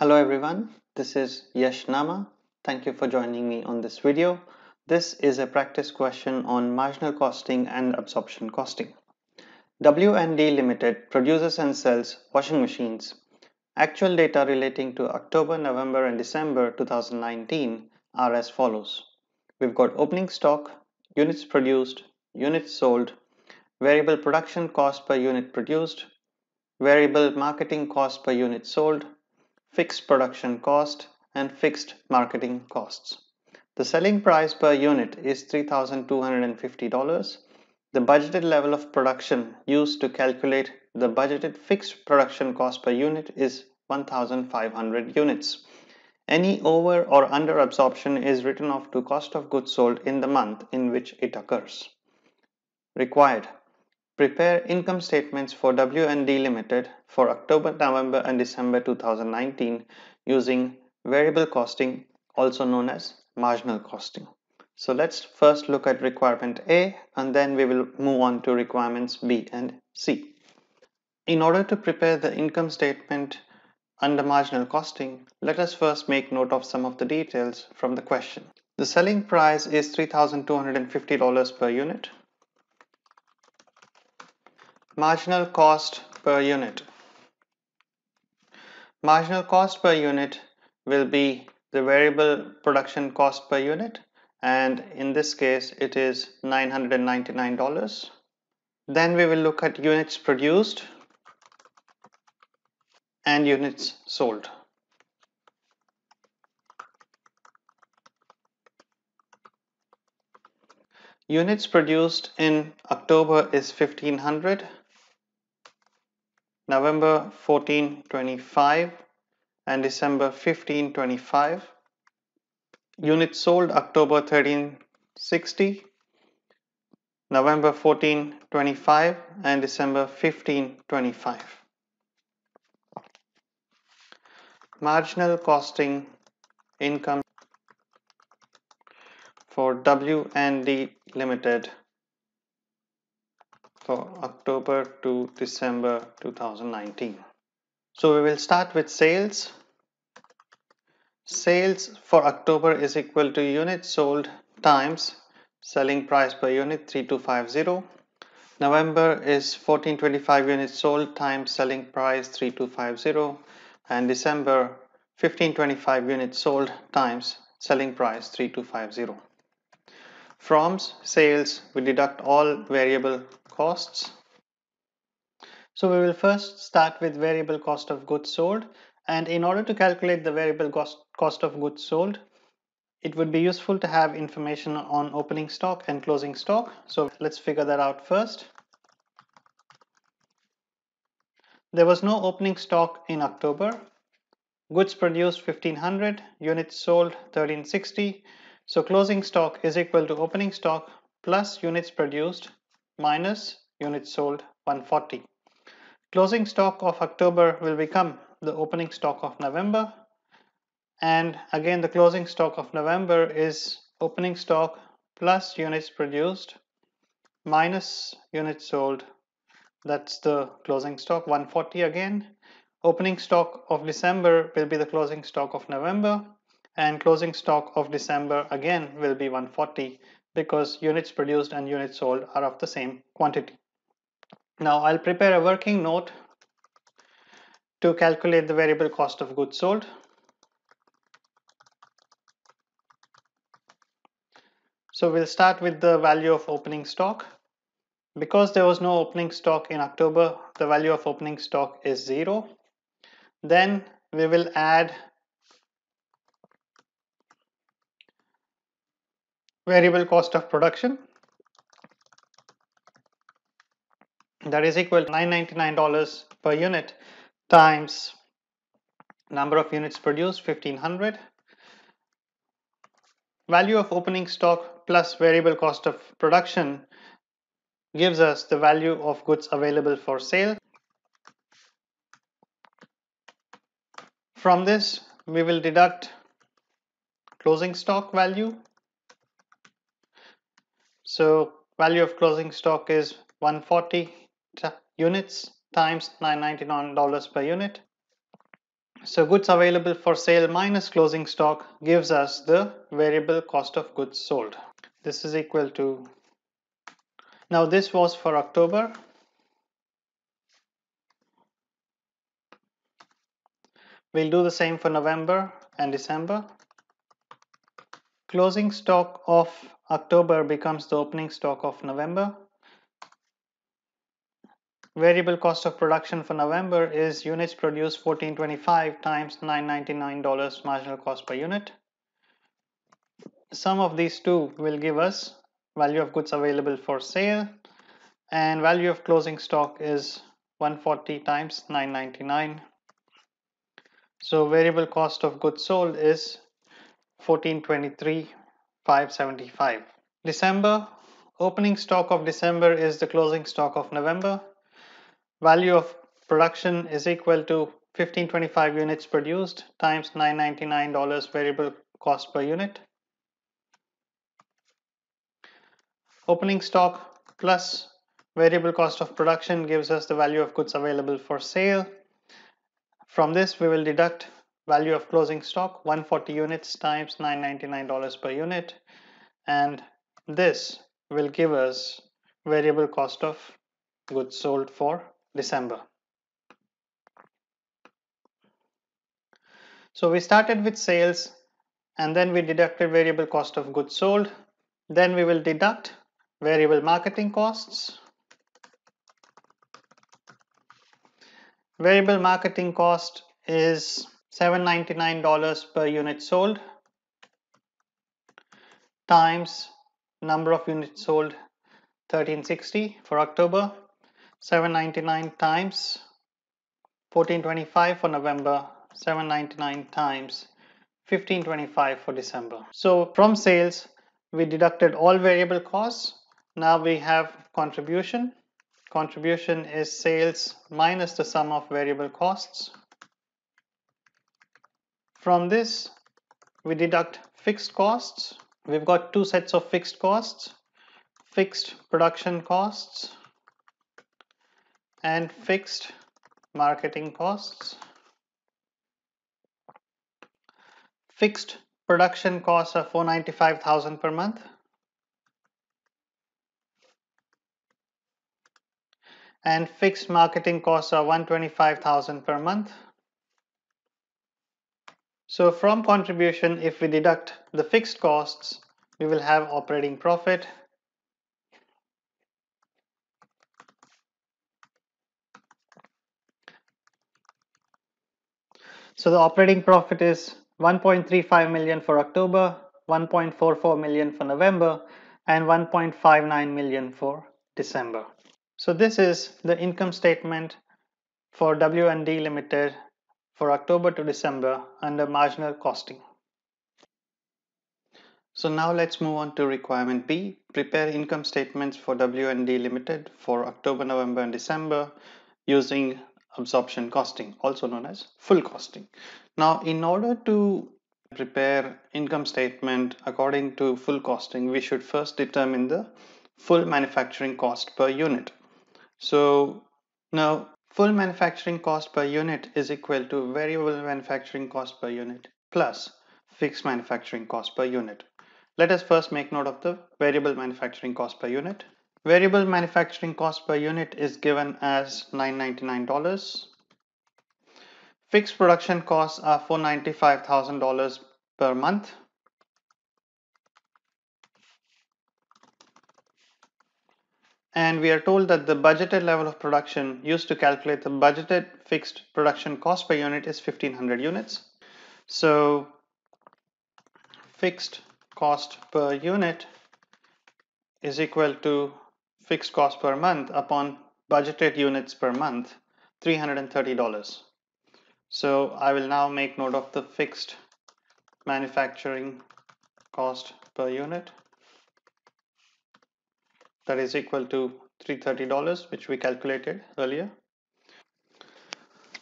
Hello everyone, this is Yesh Nama. Thank you for joining me on this video. This is a practice question on marginal costing and absorption costing. W&D Limited produces and sells washing machines. Actual data relating to October, November and December 2019 are as follows. We've got opening stock, units produced, units sold, variable production cost per unit produced, variable marketing cost per unit sold, fixed production cost, and fixed marketing costs. The selling price per unit is $3,250. The budgeted level of production used to calculate the budgeted fixed production cost per unit is 1500 units. Any over or under absorption is written off to cost of goods sold in the month in which it occurs. Required Prepare income statements for W&D Limited for October, November and December 2019 using variable costing also known as marginal costing. So let's first look at requirement A and then we will move on to requirements B and C. In order to prepare the income statement under marginal costing, let us first make note of some of the details from the question. The selling price is $3,250 per unit Marginal cost per unit. Marginal cost per unit will be the variable production cost per unit and in this case it is $999. Then we will look at units produced and units sold. Units produced in October is 1500 November 1425 and December 1525. Units sold October 1360, November 1425 and December 1525. Marginal costing income for W&D Limited for October to December 2019. So we will start with sales. Sales for October is equal to units sold times selling price per unit 3250. November is 1425 units sold times selling price 3250 and December 1525 units sold times selling price 3250. From sales we deduct all variable costs. So we will first start with variable cost of goods sold and in order to calculate the variable cost, cost of goods sold it would be useful to have information on opening stock and closing stock. So let's figure that out first. There was no opening stock in October. Goods produced 1500, units sold 1360. So closing stock is equal to opening stock plus units produced minus units sold 140. Closing stock of October will become the opening stock of November. And again the closing stock of November is opening stock plus units produced minus units sold. That's the closing stock 140 again. Opening stock of December will be the closing stock of November. And closing stock of December again will be 140 because units produced and units sold are of the same quantity. Now I'll prepare a working note to calculate the variable cost of goods sold. So we'll start with the value of opening stock. Because there was no opening stock in October, the value of opening stock is zero. Then we will add variable cost of production. That is equal to $999 per unit times number of units produced 1500 value of opening stock plus variable cost of production gives us the value of goods available for sale. From this we will deduct closing stock value so value of closing stock is 140 units times $999 per unit. So goods available for sale minus closing stock gives us the variable cost of goods sold. This is equal to, now this was for October. We'll do the same for November and December. Closing stock of October becomes the opening stock of November. Variable cost of production for November is units produced 1425 times $999 marginal cost per unit. Sum of these two will give us value of goods available for sale and value of closing stock is 140 times 999. So variable cost of goods sold is 1423 575. December opening stock of December is the closing stock of November value of production is equal to 1525 units produced times $999 variable cost per unit. Opening stock plus variable cost of production gives us the value of goods available for sale. From this we will deduct value of closing stock 140 units times $999 per unit and this will give us variable cost of goods sold for December. So we started with sales and then we deducted variable cost of goods sold. Then we will deduct variable marketing costs. Variable marketing cost is $799 per unit sold times number of units sold 1360 for October 799 times 1425 for November 799 times 1525 for December. So from sales we deducted all variable costs. Now we have contribution. Contribution is sales minus the sum of variable costs from this we deduct fixed costs we've got two sets of fixed costs fixed production costs and fixed marketing costs. Fixed production costs are 495,000 per month. And fixed marketing costs are 125,000 per month. So from contribution, if we deduct the fixed costs, we will have operating profit So the operating profit is 1.35 million for October, 1.44 million for November, and 1.59 million for December. So this is the income statement for W&D Limited for October to December under marginal costing. So now let's move on to requirement B, prepare income statements for W&D Limited for October, November and December using absorption costing also known as full costing now in order to prepare income statement according to full costing we should first determine the full manufacturing cost per unit so now full manufacturing cost per unit is equal to variable manufacturing cost per unit plus fixed manufacturing cost per unit let us first make note of the variable manufacturing cost per unit Variable manufacturing cost per unit is given as $999. Fixed production costs are $495,000 per month. And we are told that the budgeted level of production used to calculate the budgeted fixed production cost per unit is 1500 units. So fixed cost per unit is equal to fixed cost per month upon budgeted units per month, $330. So I will now make note of the fixed manufacturing cost per unit that is equal to $330 which we calculated earlier.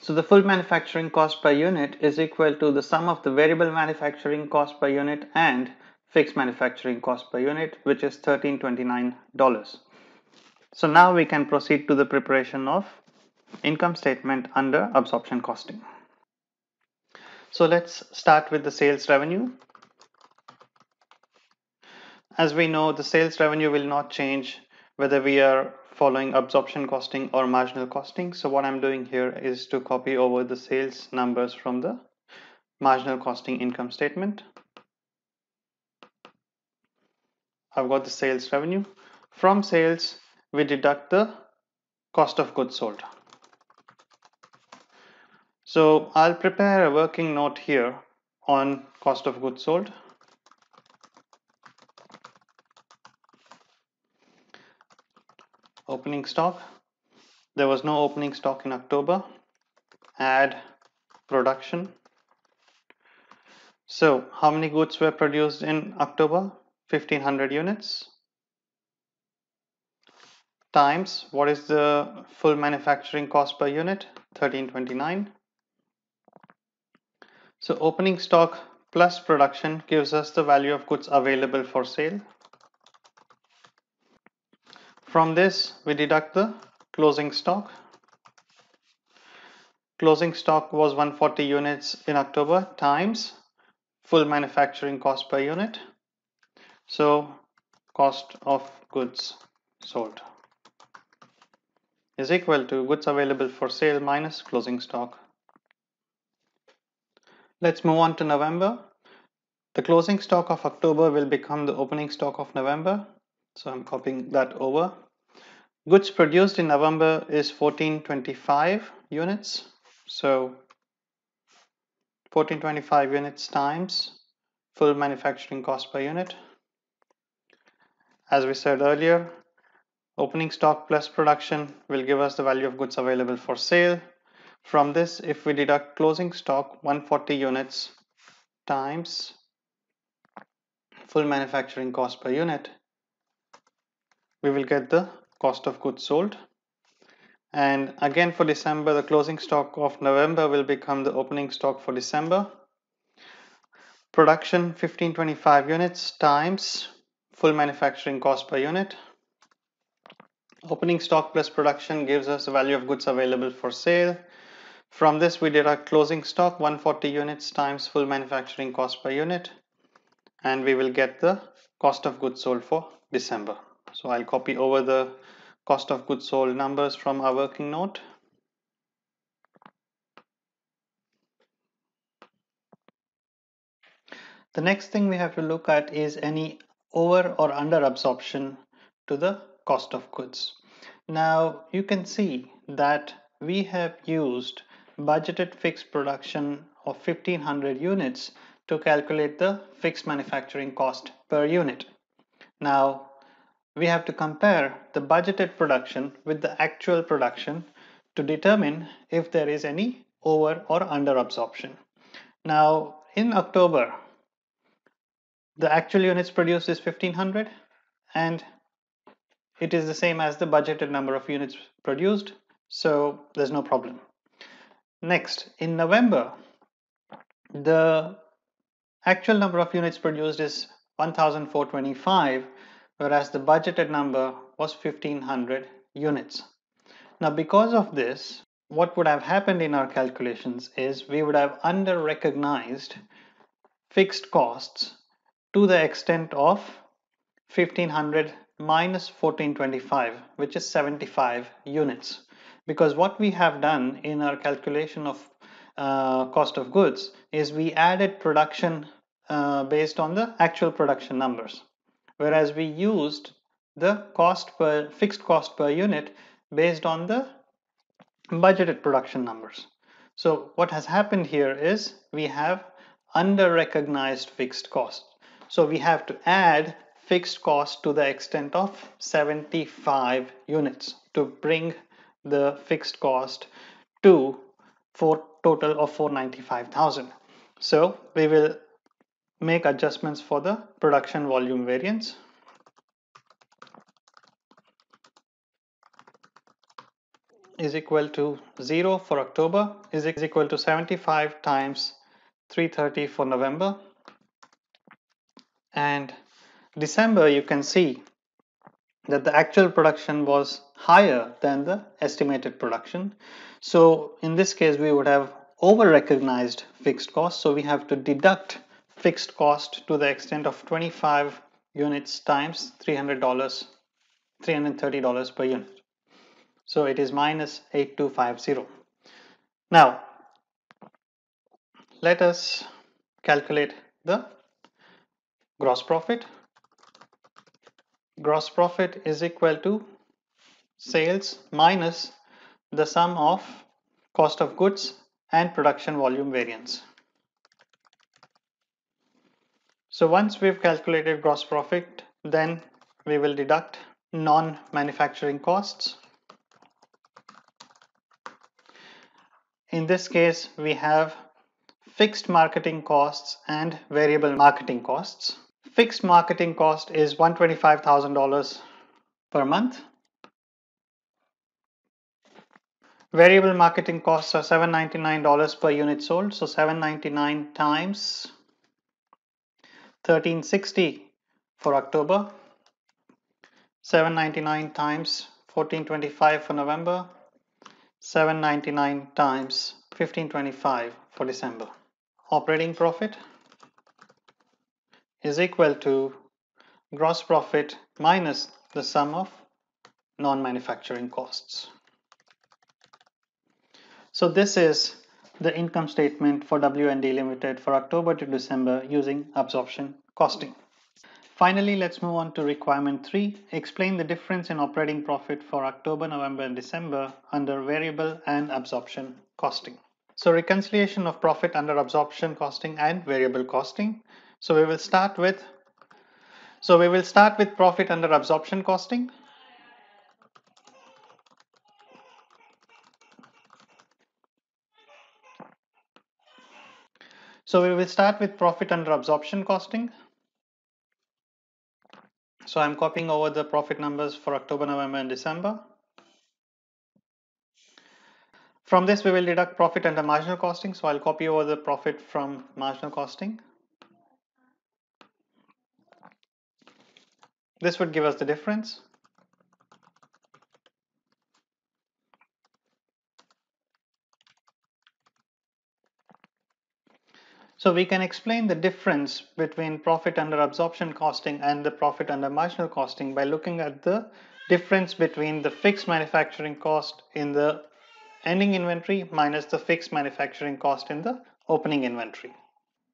So the full manufacturing cost per unit is equal to the sum of the variable manufacturing cost per unit and fixed manufacturing cost per unit which is $1329. So now we can proceed to the preparation of income statement under absorption costing. So let's start with the sales revenue. As we know, the sales revenue will not change whether we are following absorption costing or marginal costing. So what I'm doing here is to copy over the sales numbers from the marginal costing income statement. I've got the sales revenue. From sales, we deduct the cost of goods sold. So I'll prepare a working note here on cost of goods sold. Opening stock. There was no opening stock in October. Add production. So how many goods were produced in October? 1500 units times what is the full manufacturing cost per unit 1329 so opening stock plus production gives us the value of goods available for sale. From this, we deduct the closing stock. Closing stock was 140 units in October times full manufacturing cost per unit. So cost of goods sold is equal to goods available for sale minus closing stock. Let's move on to November. The closing stock of October will become the opening stock of November. So I'm copying that over. Goods produced in November is 1425 units. So 1425 units times full manufacturing cost per unit. As we said earlier, opening stock plus production will give us the value of goods available for sale from this, if we deduct closing stock 140 units times full manufacturing cost per unit, we will get the cost of goods sold. And again for December, the closing stock of November will become the opening stock for December. Production 1525 units times full manufacturing cost per unit. Opening stock plus production gives us the value of goods available for sale from this we deduct closing stock 140 units times full manufacturing cost per unit and we will get the cost of goods sold for December. So I'll copy over the cost of goods sold numbers from our working note. The next thing we have to look at is any over or under absorption to the cost of goods. Now you can see that we have used budgeted fixed production of 1500 units to calculate the fixed manufacturing cost per unit. Now we have to compare the budgeted production with the actual production to determine if there is any over or under absorption. Now in October the actual units produced is 1500 and it is the same as the budgeted number of units produced so there's no problem. Next, in November, the actual number of units produced is 1425, whereas the budgeted number was 1500 units. Now, because of this, what would have happened in our calculations is we would have under recognized fixed costs to the extent of 1500 minus 1425, which is 75 units because what we have done in our calculation of uh, cost of goods is we added production uh, based on the actual production numbers whereas we used the cost per fixed cost per unit based on the budgeted production numbers so what has happened here is we have under recognized fixed cost so we have to add fixed cost to the extent of 75 units to bring the fixed cost to for total of 495,000. So we will make adjustments for the production volume variance. is equal to 0 for October is equal to 75 times 330 for November and December you can see that the actual production was higher than the estimated production. So in this case, we would have over recognized fixed costs So we have to deduct fixed cost to the extent of 25 units times $300, $330 per unit. So it is minus 8250. Now, let us calculate the gross profit. Gross profit is equal to sales minus the sum of cost of goods and production volume variance. So once we've calculated gross profit, then we will deduct non-manufacturing costs. In this case, we have fixed marketing costs and variable marketing costs. Fixed marketing cost is $125,000 per month Variable marketing costs are $799 per unit sold. So 799 times 1360 for October. 799 times 1425 for November. 799 times 1525 for December. Operating profit is equal to gross profit minus the sum of non-manufacturing costs. So this is the income statement for W&D Limited for October to December using absorption costing. Finally, let's move on to requirement 3. Explain the difference in operating profit for October, November and December under variable and absorption costing. So reconciliation of profit under absorption costing and variable costing. So we will start with so we will start with profit under absorption costing. So we will start with profit under absorption costing. So I'm copying over the profit numbers for October, November and December. From this we will deduct profit under marginal costing. So I'll copy over the profit from marginal costing. This would give us the difference. So we can explain the difference between profit under absorption costing and the profit under marginal costing by looking at the difference between the fixed manufacturing cost in the ending inventory minus the fixed manufacturing cost in the opening inventory.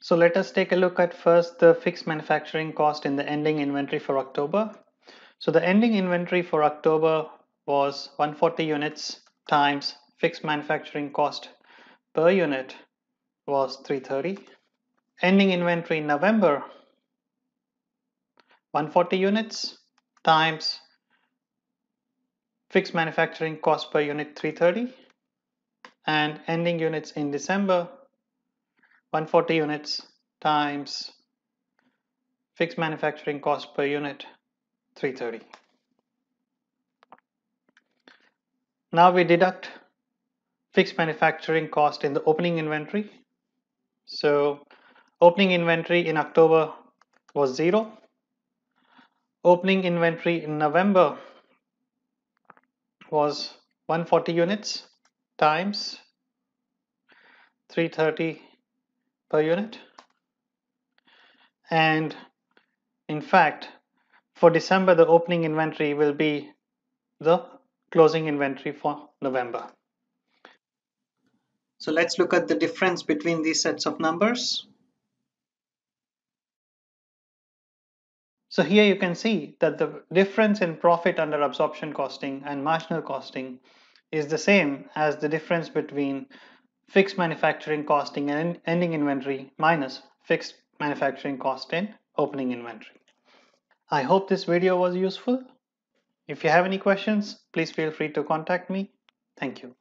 So let us take a look at first the fixed manufacturing cost in the ending inventory for October. So the ending inventory for October was 140 units times fixed manufacturing cost per unit was 330 ending inventory in November. 140 units times fixed manufacturing cost per unit 330 and ending units in December 140 units times fixed manufacturing cost per unit 330 now we deduct fixed manufacturing cost in the opening inventory. So Opening inventory in October was zero. Opening inventory in November was 140 units times 330 per unit. And in fact, for December, the opening inventory will be the closing inventory for November. So let's look at the difference between these sets of numbers. So here you can see that the difference in profit under absorption costing and marginal costing is the same as the difference between fixed manufacturing costing and ending inventory minus fixed manufacturing cost in opening inventory. I hope this video was useful. If you have any questions, please feel free to contact me. Thank you.